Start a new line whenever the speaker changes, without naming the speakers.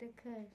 dekat